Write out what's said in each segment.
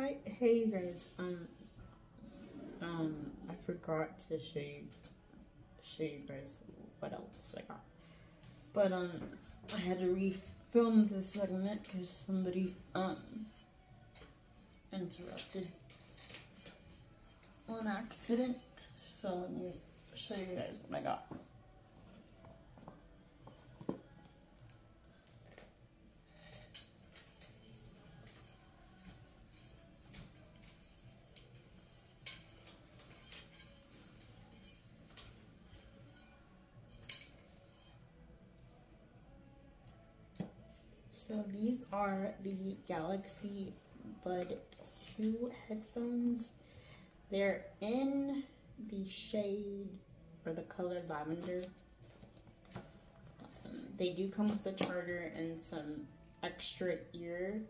Hi, hey guys. Um, um, I forgot to show you, show you guys what else I got. But um, I had to refilm this segment because somebody um interrupted on accident. So let me show you guys what I got. So these are the Galaxy Bud 2 headphones. They're in the shade or the color lavender. Um, they do come with a charger and some extra ear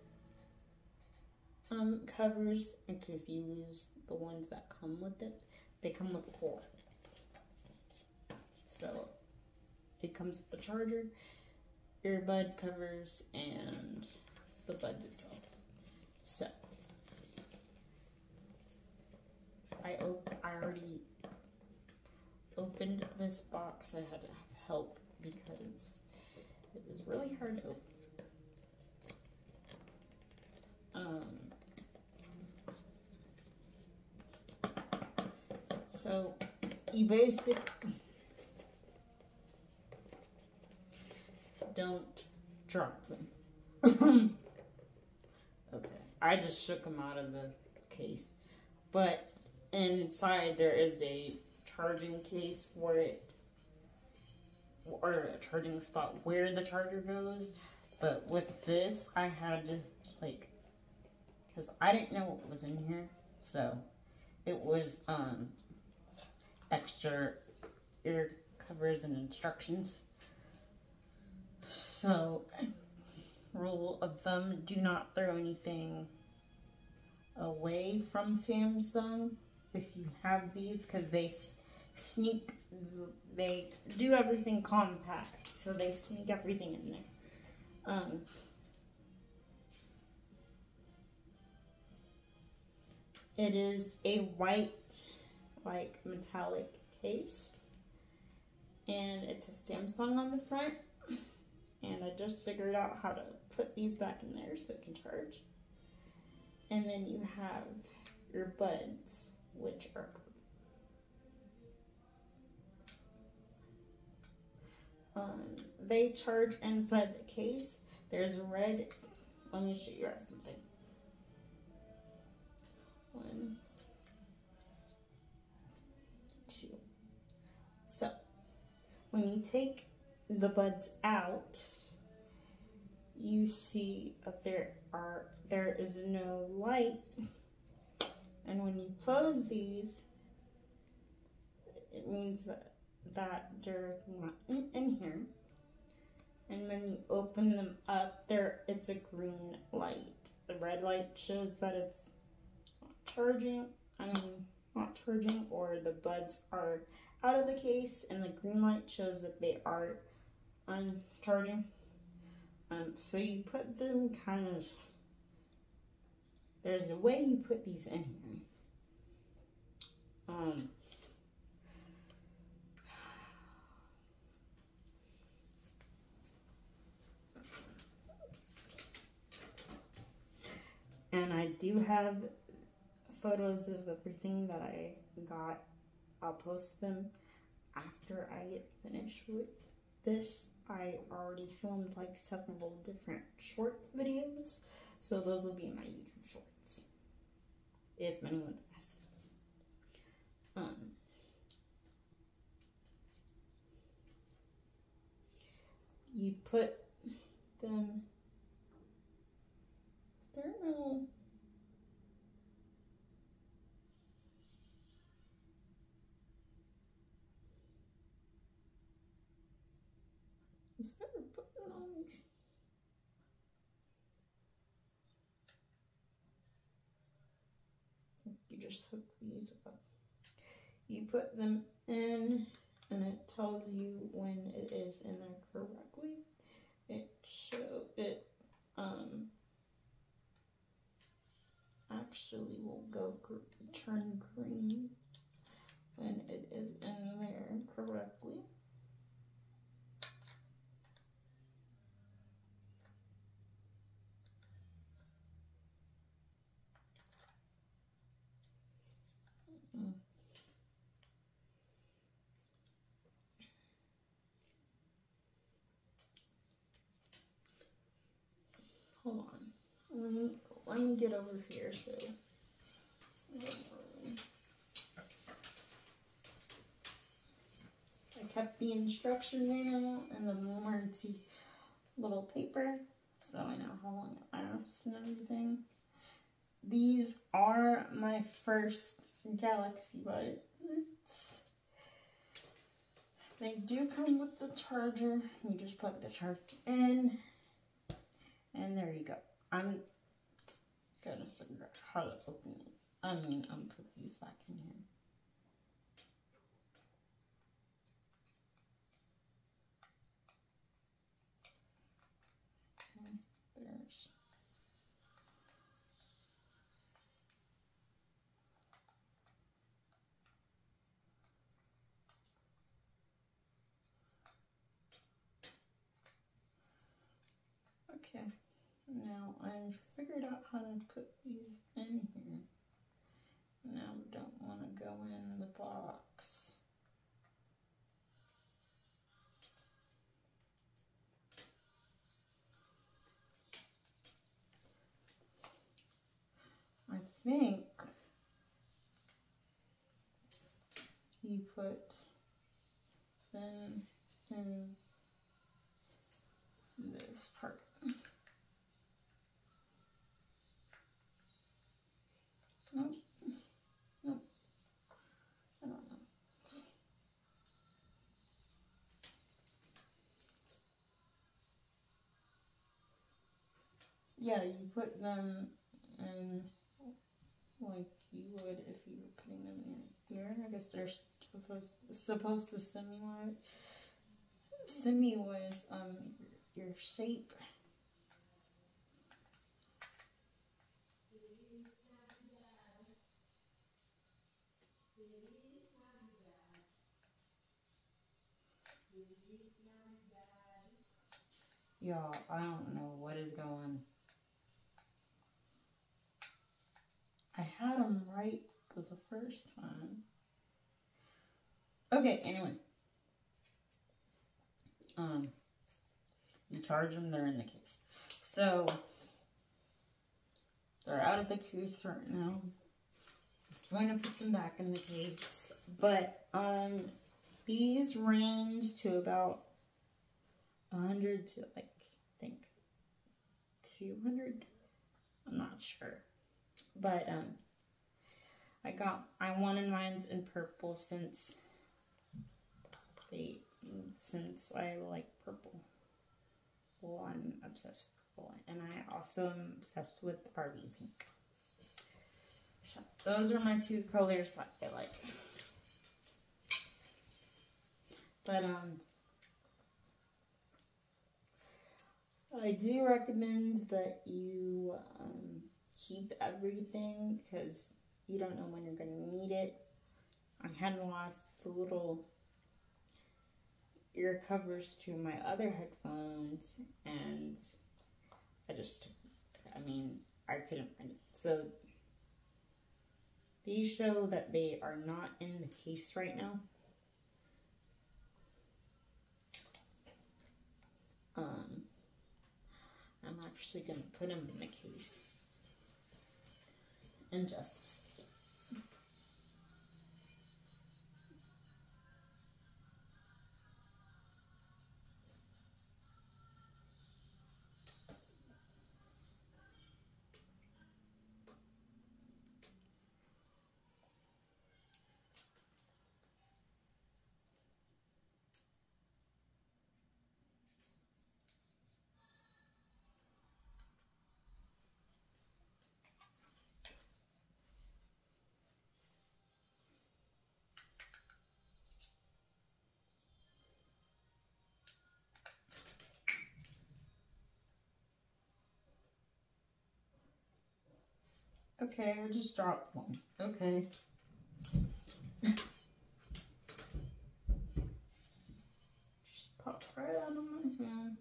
um, covers in case you lose the ones that come with it. They come with four. So it comes with the charger earbud covers and the buds itself. So I op I already opened this box. I had to have help because it was really hard to open. Um, so you basically don't drop them. okay, I just shook them out of the case. But inside there is a charging case for it, or a charging spot where the charger goes. But with this, I had to, like, because I didn't know what was in here. So, it was, um, extra ear covers and instructions. So, rule of thumb, do not throw anything away from Samsung if you have these because they sneak, they do everything compact, so they sneak everything in there. Um, it is a white, like metallic case, and it's a Samsung on the front and I just figured out how to put these back in there so it can charge. And then you have your buds, which are um, they charge inside the case. There's a red. Let me show you guys something. One, two. So when you take the buds out, you see that there are there is no light. And when you close these, it means that, they're not in, in here. And when you open them up, there it's a green light. The red light shows that it's not charging. I mean, not charging, or the buds are out of the case, and the green light shows that they are on charging. Um, so you put them kind of, there's a way you put these in here. Um, and I do have photos of everything that I got. I'll post them after I get finished with this I already filmed like several different short videos, so those will be in my YouTube shorts, if anyone's asking. Um, you put them, is there no Is there a button on these? You just hook these up. You put them in and it tells you when it is in there correctly. It show it um actually will go turn green when it is in there correctly. Hold on. Let me let me get over here so I kept the instruction manual and the warranty little paper so I know how long it lasts and everything. These are my first Galaxy Buds. They do come with the charger. You just plug the charger in and there you go. I'm gonna figure out how to open it. I mean, I'm put these back in here. Okay, there's Okay. Now I've figured out how to put these in here. Now we don't want to go in the box. I think you put them in this part. Nope. Nope. I don't know. Yeah, you put them in like you would if you were putting them in here. I guess they're supposed supposed to simulate simulate um your shape. Y'all, I don't know what is going. I had them right for the first time. Okay, anyway. Um, you charge them, they're in the case. So, they're out of the case right now. I'm going to put them back in the case. But, um, these range to about 100 to like, I think 200. I'm not sure. But, um, I got, I wanted mine's in purple since they, since I like purple. Well, I'm obsessed with purple. And I also am obsessed with Barbie pink. So, those are my two colors that I like. But, um, I do recommend that you um, keep everything because you don't know when you're going to need it. I had lost the little ear covers to my other headphones and I just, I mean, I couldn't find it. So these show that they are not in the case right now. Um, I'm actually going to put them in the case in just Okay, I just dropped one. Okay. Just popped right out of my hand.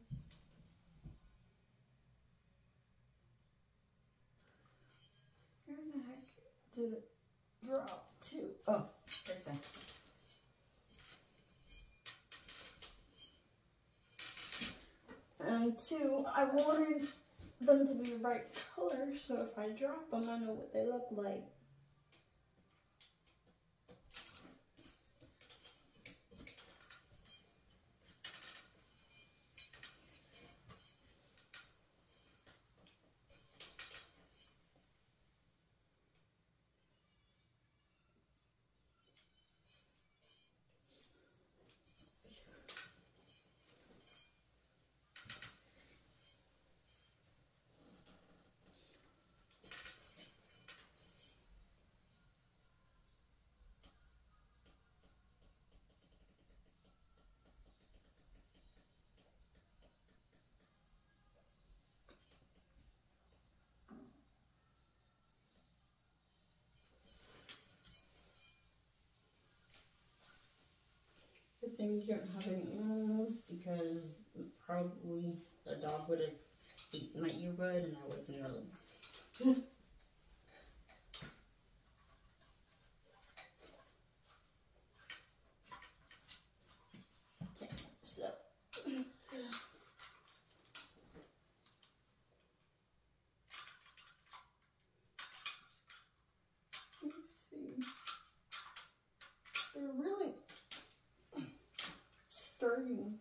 Where the heck did it drop to? Oh, right there. And two, I wanted them to be the right color, so if I drop them, I know what they look like. Thing you don't have any animals because probably a dog would have eaten my earbud and I would have known. Okay, so. Let's see. They're really sturdy.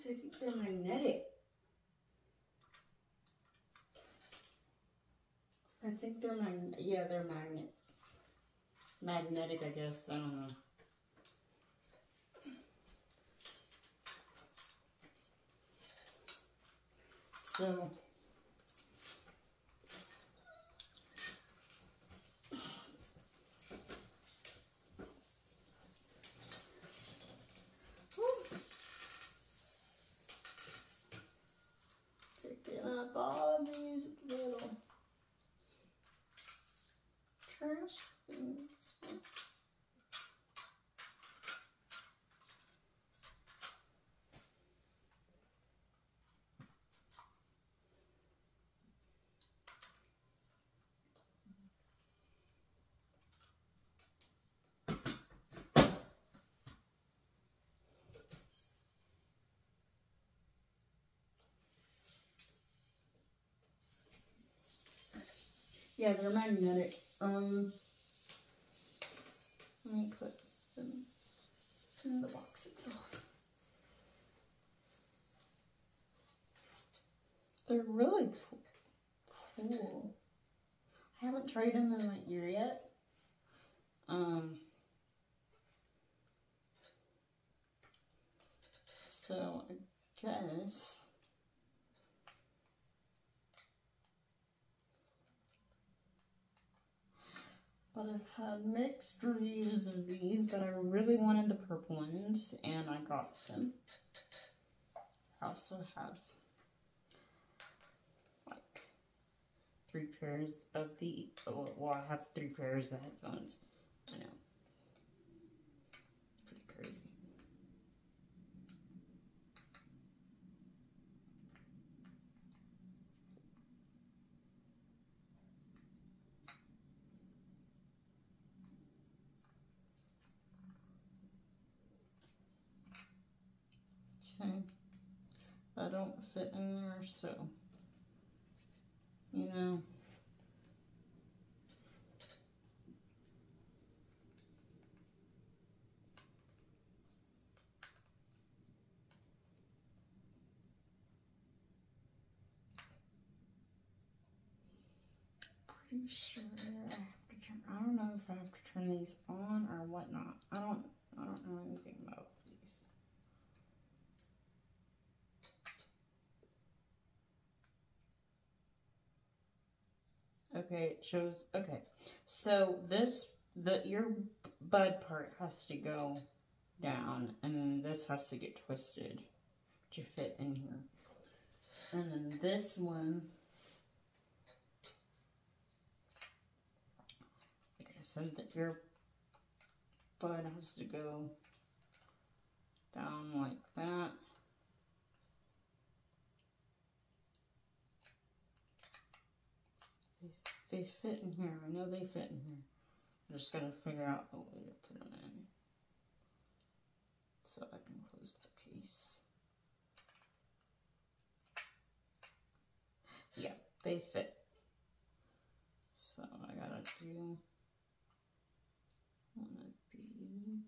I think they're magnetic. I think they're mag. Yeah, they're magnets. Magnetic, I guess. I don't know. So. These little. Trash Yeah, they're magnetic. Um. Let me put them in the box itself. They're really cool. I haven't tried them in my ear yet. Um. So I guess. But I've had mixed reviews of these, but I really wanted the purple ones, and I got them. I also have like three pairs of the. Oh, well, I have three pairs of headphones. I know. Pretty crazy. Okay. I don't fit in there, so, you know. Pretty sure I have to turn, I don't know if I have to turn these on or whatnot. I don't, I don't know anything about these. Okay. It shows. Okay, so this the your bud part has to go down, and then this has to get twisted to fit in here, and then this one. Like I said, that your bud has to go down like that. They fit in here. I know they fit in here. I'm just gonna figure out a way to put them in. So I can close the case. Yeah, they fit. So I gotta do one of these.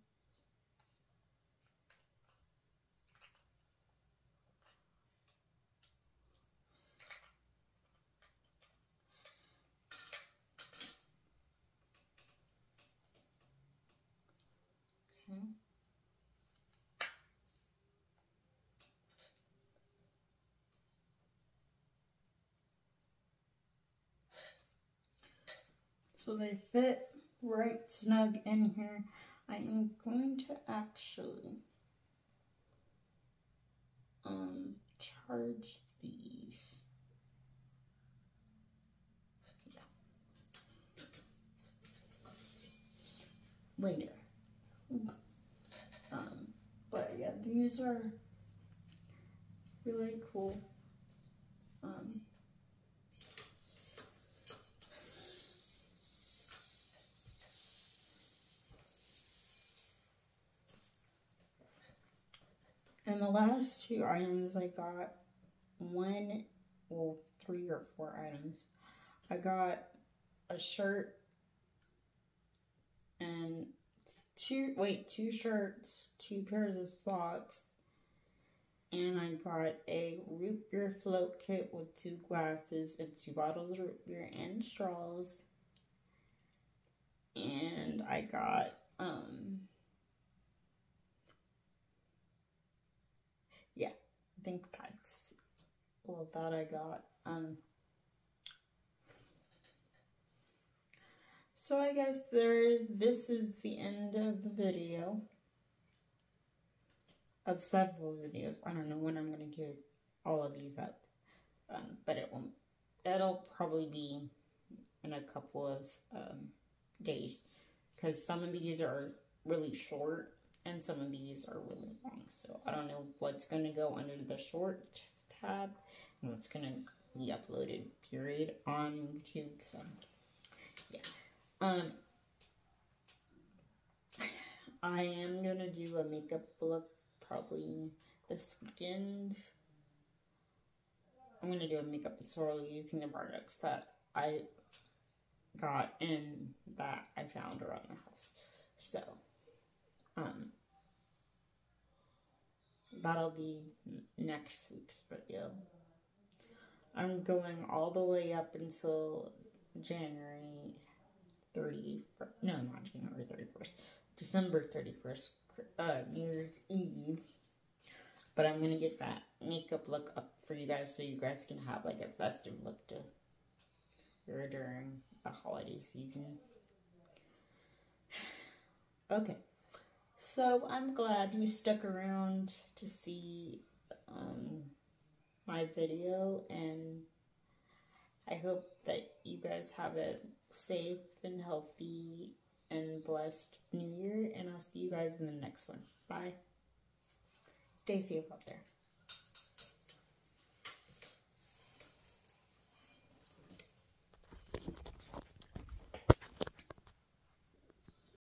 Okay. So they fit right snug in here. I am going to actually um charge these. Later. Um, but yeah, these are really cool. Um, and the last two items I got one, well, three or four items. I got a shirt and two wait two shirts two pairs of socks and i got a root beer float kit with two glasses and two bottles of root beer and straws and i got um yeah i think that's all that i got um So I guess there, this is the end of the video. Of several videos. I don't know when I'm going to get all of these up. Um, but it won't, it'll probably be in a couple of um, days. Because some of these are really short and some of these are really long. So I don't know what's going to go under the short tab and what's going to be uploaded period on YouTube. So yeah. Um, I am gonna do a makeup look probably this weekend. I'm gonna do a makeup tutorial using the products that I got and that I found around the house. So, um, that'll be next week's video. I'm going all the way up until January 30, no, not January 31st, December 31st, uh, New Year's Eve. But I'm gonna get that makeup look up for you guys so you guys can have like a festive look to or during the holiday season. Okay, so I'm glad you stuck around to see um, my video and I hope that you guys have a safe and healthy and blessed new year, and I'll see you guys in the next one. Bye. Stay safe out there.